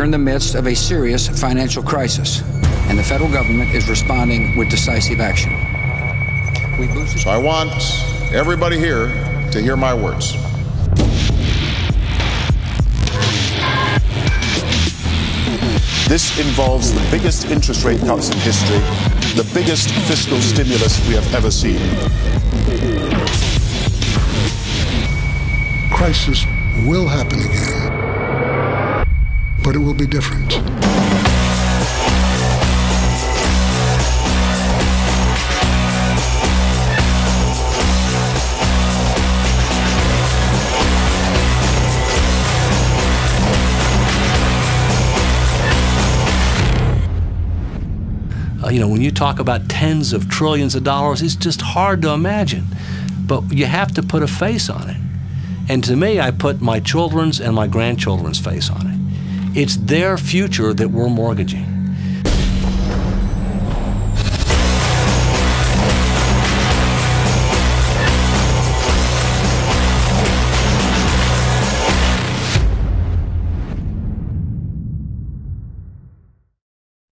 are in the midst of a serious financial crisis, and the federal government is responding with decisive action. We so I want everybody here to hear my words. This involves the biggest interest rate cuts in history, the biggest fiscal stimulus we have ever seen. Crisis will happen again, but it will be different. Uh, you know, when you talk about tens of trillions of dollars, it's just hard to imagine. But you have to put a face on it. And to me, I put my children's and my grandchildren's face on it. It's their future that we're mortgaging.